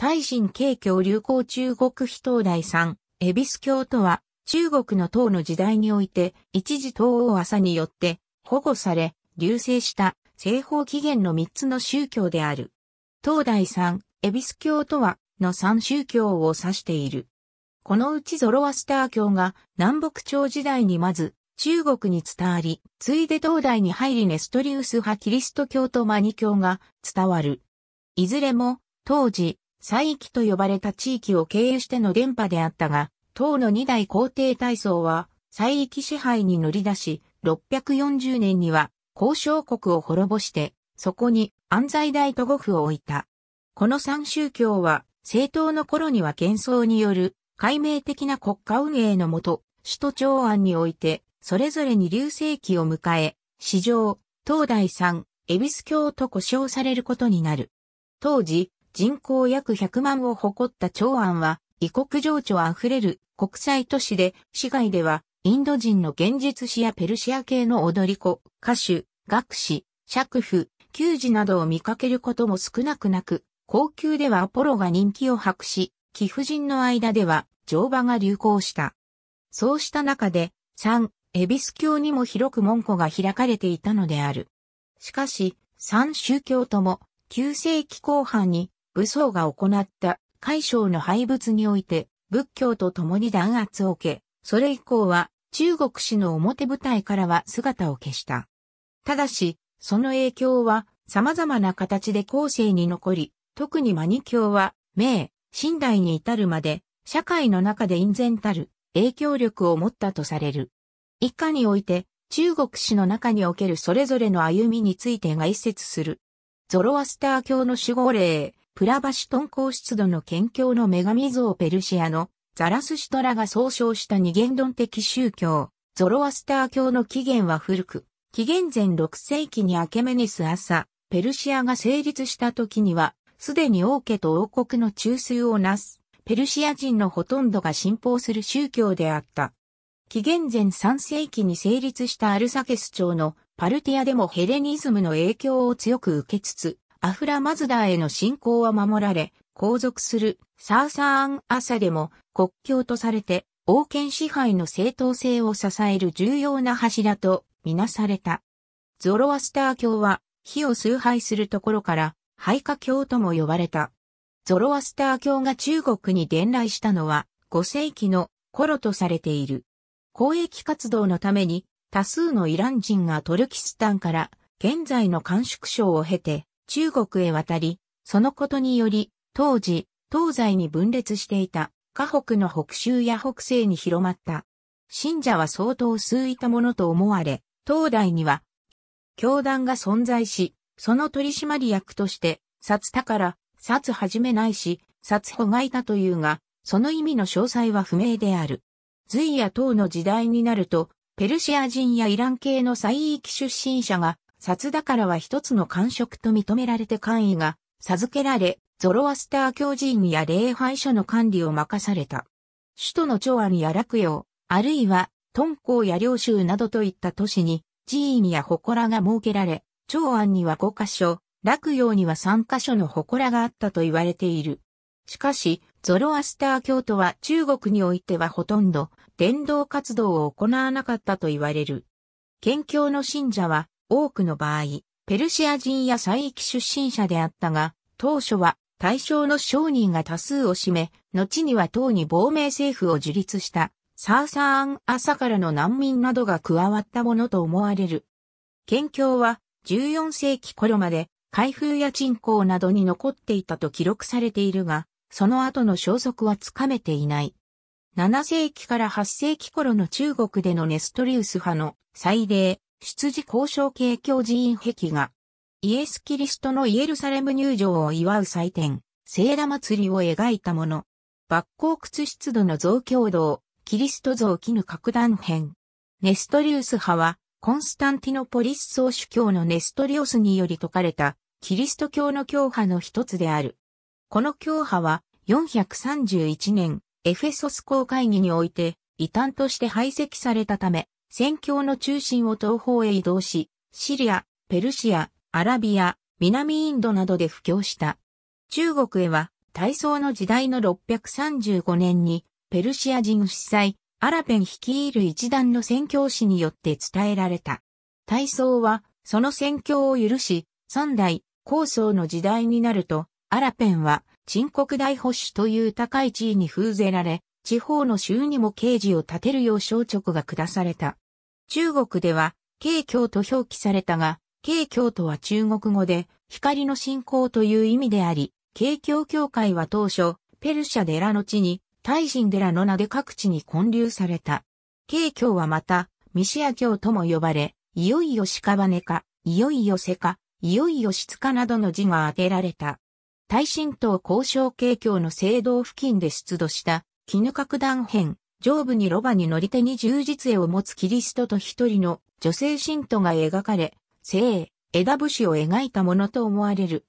大神慶教流行中国非東大三、恵比寿教とは、中国の唐の時代において、一時東欧朝によって保護され、流星した西方起源の三つの宗教である。東大三、恵比寿教とは、の三宗教を指している。このうちゾロアスター教が南北朝時代にまず中国に伝わり、ついで東大に入りネストリウス派キリスト教とマニ教が伝わる。いずれも当時、西域と呼ばれた地域を経由しての電波であったが、唐の二代皇帝大宗は西域支配に乗り出し、640年には交渉国を滅ぼして、そこに安西大都護府を置いた。この三宗教は、政党の頃には幻想による解明的な国家運営のもと、首都長安において、それぞれに流星期を迎え、史上、東大三、恵比寿教と呼称されることになる。当時、人口約100万を誇った長安は、異国情緒あふれる国際都市で、市外では、インド人の現実詩やペルシア系の踊り子、歌手、学士、爵婦、給仕などを見かけることも少なくなく、高級ではアポロが人気を博し、貴婦人の間では乗馬が流行した。そうした中で、三、エビス教にも広く門戸が開かれていたのである。しかし、三宗教とも、旧世紀後半に武装が行った海将の廃仏において、仏教と共に弾圧を受け、それ以降は中国史の表舞台からは姿を消した。ただし、その影響は様々な形で後世に残り、特にマニ教は、明、清代に至るまで、社会の中で隠然たる影響力を持ったとされる。以下において、中国史の中におけるそれぞれの歩みについて概説する。ゾロアスター教の守護霊、プラバシトン皇室土の県境の女神像ペルシアのザラスシトラが総称した二元論的宗教、ゾロアスター教の起源は古く、紀元前6世紀にアケメネス朝、ペルシアが成立した時には、すでに王家と王国の中枢をなす、ペルシア人のほとんどが信奉する宗教であった。紀元前3世紀に成立したアルサケス朝のパルティアでもヘレニズムの影響を強く受けつつ、アフラマズダーへの信仰は守られ、皇族するサーサーンアサでも国境とされて王権支配の正当性を支える重要な柱とみなされた。ゾロアスター教は火を崇拝するところから廃化教とも呼ばれた。ゾロアスター教が中国に伝来したのは5世紀の頃とされている。交易活動のために多数のイラン人がトルキスタンから現在の甘粛省を経て中国へ渡り、そのことにより当時東西に分裂していた河北の北州や北西に広まった。信者は相当数いたものと思われ、東大には、教団が存在し、その取締役として、札宝、札はじめないし、札保がいたというが、その意味の詳細は不明である。隋や唐の時代になると、ペルシア人やイラン系の西域出身者が、札宝は一つの官職と認められて官位が授けられ、ゾロアスター教寺院や礼拝所の管理を任された。首都の長安や楽陽、あるいは、敦煌や領州などといった都市に、寺院や祠が設けられ、長安には5カ所、落陽には3カ所の祠があったと言われている。しかし、ゾロアスター教徒は中国においてはほとんど伝道活動を行わなかったと言われる。県教の信者は多くの場合、ペルシア人や西域出身者であったが、当初は対象の商人が多数を占め、後には党に亡命政府を樹立したサーサーン朝からの難民などが加わったものと思われる。県境は14世紀頃まで海風や鎮江などに残っていたと記録されているが、その後の消息はつかめていない。7世紀から8世紀頃の中国でのネストリウス派の祭礼、出自交渉系教寺院壁画。イエス・キリストのイエルサレム入場を祝う祭典、聖羅祭りを描いたもの。抜光屈出土の増強道、キリスト像絹核弾編。ネストリウス派は、コンスタンティノポリス総主教のネストリオスにより説かれた、キリスト教の教派の一つである。この教派は、431年、エフェソス公会議において、異端として排斥されたため、宣教の中心を東方へ移動し、シリア、ペルシア、アラビア、南インドなどで布教した。中国へは、体操の時代の635年に、ペルシア人司祭、アラペン率いる一団の宣教師によって伝えられた。体操は、その宣教を許し、三代、高層の時代になると、アラペンは、陳国大保守という高い地位に封ぜられ、地方の州にも刑事を立てるよう消直が下された。中国では、慶教と表記されたが、慶教とは中国語で、光の信仰という意味であり、慶教教会は当初、ペルシャ寺の地に、大神寺の名で各地に建立された。慶教はまた、ミシア教とも呼ばれ、いよいよ屍か、いよいよ瀬か、いよいよ質かなどの字が当てられた。大神道交渉慶教の聖堂付近で出土した、絹角断片、上部にロバに乗り手に十字杖を持つキリストと一人の女性信徒が描かれ、聖、枝節を描いたものと思われる。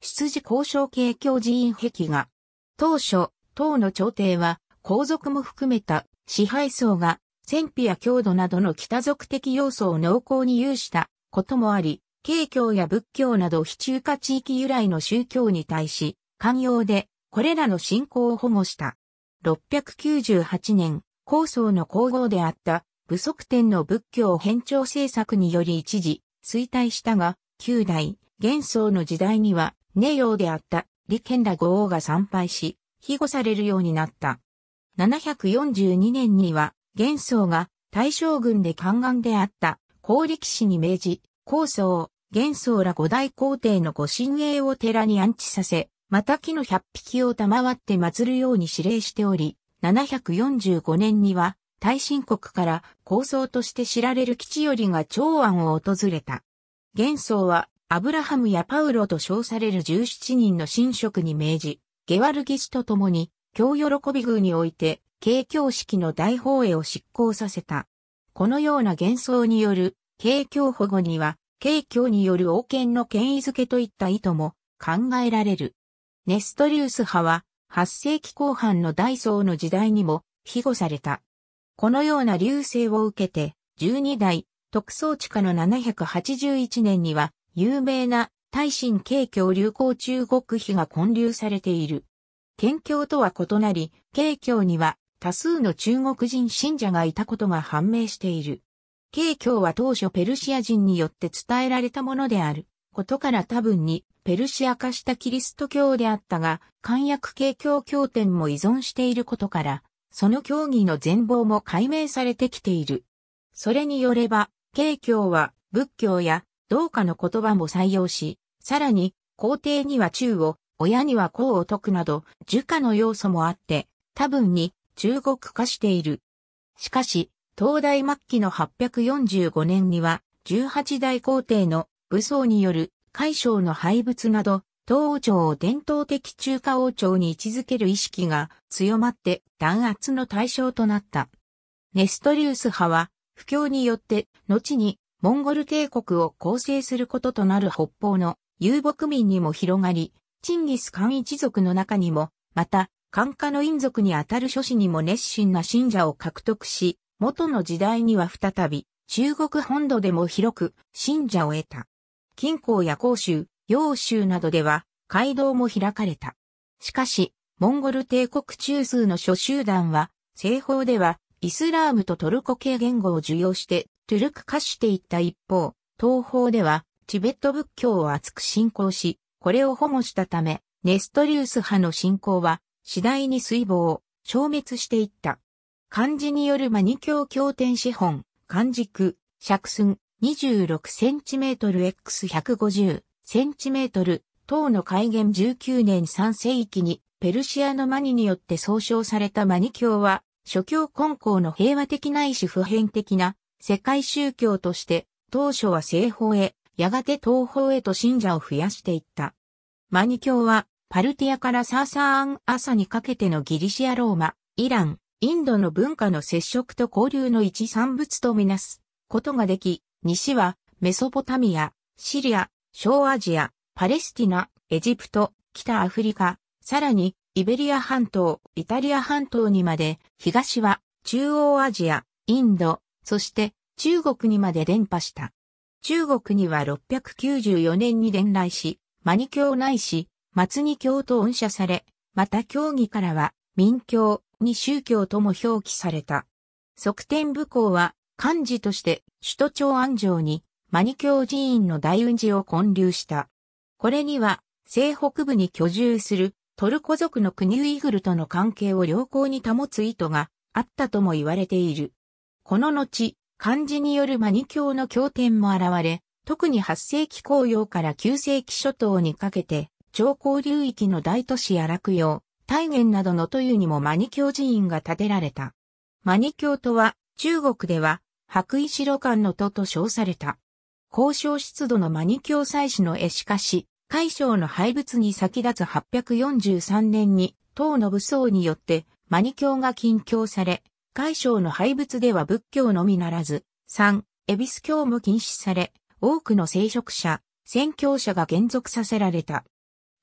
出自交渉系教寺院壁画。当初、唐の朝廷は皇族も含めた支配層が戦費や郷土などの北族的要素を濃厚に有したこともあり、慶教や仏教など非中華地域由来の宗教に対し、寛容でこれらの信仰を保護した。698年、高僧の皇后であった武則天の仏教変調政策により一時衰退したが、旧代、元宗の時代には、ネヨであった利権ら五王が参拝し、庇護されるようになった。742年には、元宗が大将軍で宦官であった高力士に命じ、高僧、元宗ら五大皇帝のご神栄を寺に安置させ、また木の百匹を賜って祀るように指令しており、745年には大神国から構想として知られる基地よりが長安を訪れた。元宗はアブラハムやパウロと称される17人の神職に命じ、ゲワルギスと共に、京喜び宮において、慶教式の大法営を執行させた。このような幻想による、慶教保護には、慶教による王権の権威づけといった意図も考えられる。ネストリウス派は、8世紀後半の大宋の時代にも庇護された。このような流星を受けて、12代、特捜地下の781年には、有名な大神慶教流行中国碑が建立されている。県教とは異なり、慶教には多数の中国人信者がいたことが判明している。慶教は当初ペルシア人によって伝えられたものであることから多分にペルシア化したキリスト教であったが、漢訳慶教経典も依存していることから、その教義の全貌も解明されてきている。それによれば、慶教は仏教や同化の言葉も採用し、さらに皇帝には中を、親には公を解くなど、儒家の要素もあって、多分に中国化している。しかし、東大末期の845年には、18代皇帝の武装による海将の廃仏など、東王朝を伝統的中華王朝に位置づける意識が強まって弾圧の対象となった。ネストリウス派は、不況によって後にモンゴル帝国を構成することとなる北方の遊牧民にも広がり、チンギス・カン一族の中にも、また、カンカの陰族にあたる諸子にも熱心な信者を獲得し、元の時代には再び、中国本土でも広く信者を得た。金港や甲州、揚州などでは街道も開かれた。しかし、モンゴル帝国中枢の諸集団は、西方ではイスラームとトルコ系言語を受容してトゥルク化していった一方、東方ではチベット仏教を厚く信仰し、これを保護したため、ネストリウス派の信仰は次第に水亡、消滅していった。漢字によるマニ教経典資本、漢字句、尺寸、26cm×150cm 等の改元19年3世紀にペルシアのマニによって総称されたマニ教は諸教根校の平和的ないし普遍的な世界宗教として当初は西方へやがて東方へと信者を増やしていった。マニ教はパルティアからサーサーアン朝にかけてのギリシアローマ、イラン、インドの文化の接触と交流の一産物とみなすことができ、西はメソポタミア、シリア、小アジア、パレスティナ、エジプト、北アフリカ、さらにイベリア半島、イタリア半島にまで、東は中央アジア、インド、そして中国にまで伝播した。中国には694年に伝来し、マニ教ないし、松ニ教と恩赦され、また教義からは民教に宗教とも表記された。側天武功は漢字として首都長安城にマニ教寺院の大雲寺を建立した。これには西北部に居住するトルコ族の国ウイグルとの関係を良好に保つ意図があったとも言われている。この後、漢字によるマニ教の経典も現れ、特に8世紀紅葉から9世紀初頭にかけて、長江流域の大都市や落葉、大元などの都湯にもマニ教寺院が建てられた。マニ教とは、中国では、白衣白館の都と称された。交渉出土のマニ教祭祀の絵しかし、海将の廃仏に先立つ843年に、唐の武装によって、マニ教が禁教され、海将の廃仏では仏教のみならず、三、エビス教も禁止され、多くの聖職者、宣教者が減俗させられた。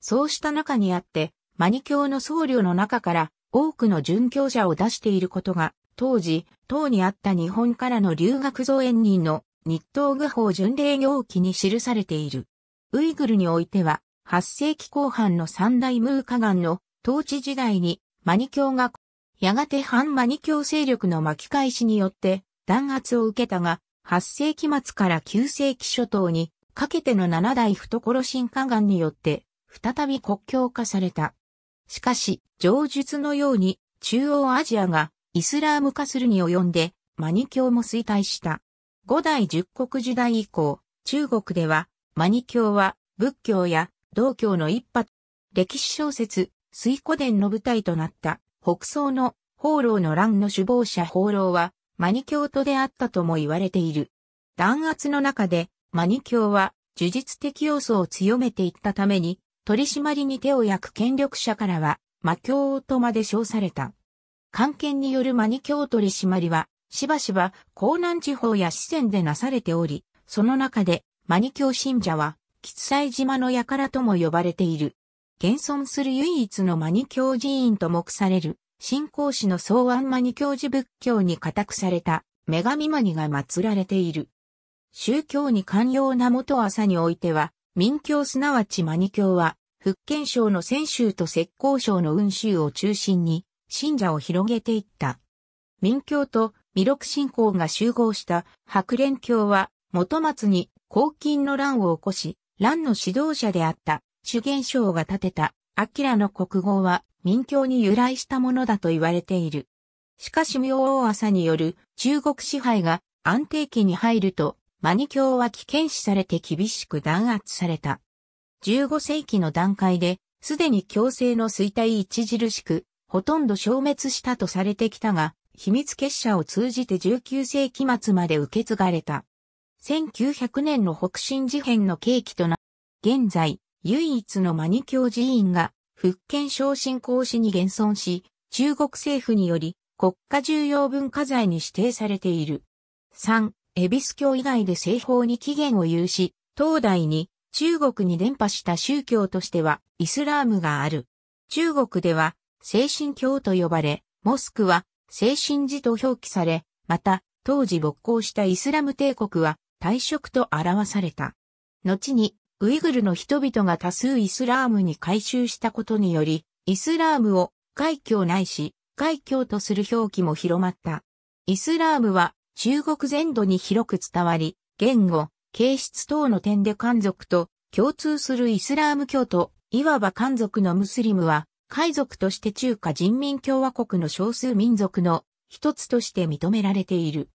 そうした中にあって、マニ教の僧侶の中から多くの殉教者を出していることが、当時、唐にあった日本からの留学造園人の日東具法巡礼行記に記されている。ウイグルにおいては、8世紀後半の三大ムーカガンの統治時代にマニ教が、やがて反マニ教勢力の巻き返しによって弾圧を受けたが、8世紀末から9世紀初頭にかけての七代懐新火岩によって再び国境化された。しかし、上述のように中央アジアがイスラーム化するに及んでマニ教も衰退した。五代十国時代以降、中国ではマニ教は仏教や道教の一派、歴史小説、水古伝の舞台となった北宋の放浪の乱の首謀者放浪はマニ教徒であったとも言われている。弾圧の中で、マニ教は、呪術的要素を強めていったために、取り締まりに手を焼く権力者からは、魔教とまで称された。関係によるマニ教取り締まりは、しばしば、江南地方や四川でなされており、その中で、マニ教信者は、吉祭島の輩とも呼ばれている。現存する唯一のマニ教寺院と目される、信仰師の草案マニ教寺仏教に固くされた女神マニが祀られている。宗教に寛容な元朝においては、民教すなわちマニ教は、福建省の泉州と浙江省の雲州を中心に、信者を広げていった。民教と弥勒信仰が集合した白蓮教は、元松に黄金の乱を起こし、乱の指導者であった主元省が建てた、明の国号は民教に由来したものだと言われている。しかし明王朝による中国支配が安定期に入ると、マニ教は危険視されて厳しく弾圧された。15世紀の段階で、すでに強制の衰退著しく、ほとんど消滅したとされてきたが、秘密結社を通じて19世紀末まで受け継がれた。1900年の北進事変の契機とな、現在、唯一のマニ教寺院が福建省振興市に現存し、中国政府により国家重要文化財に指定されている。3、エビス教以外で西方に起源を有し、東大に中国に伝播した宗教としてはイスラームがある。中国では精神教と呼ばれ、モスクは精神寺と表記され、また当時勃興したイスラム帝国は退職と表された。後にウイグルの人々が多数イスラームに改宗したことにより、イスラームを海教ないし、海教とする表記も広まった。イスラームは中国全土に広く伝わり、言語、形質等の点で漢族と共通するイスラーム教徒、いわば漢族のムスリムは、海族として中華人民共和国の少数民族の一つとして認められている。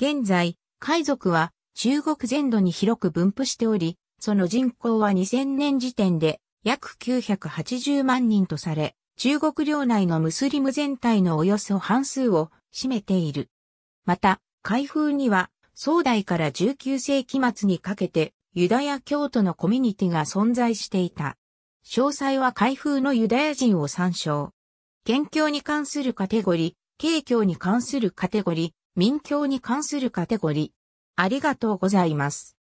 現在、海族は中国全土に広く分布しており、その人口は2000年時点で約980万人とされ、中国領内のムスリム全体のおよそ半数を占めている。また、海風には、宋代から19世紀末にかけて、ユダヤ教徒のコミュニティが存在していた。詳細は開封のユダヤ人を参照。県教に関するカテゴリー、慶教に関するカテゴリー、民教に関するカテゴリー。ありがとうございます。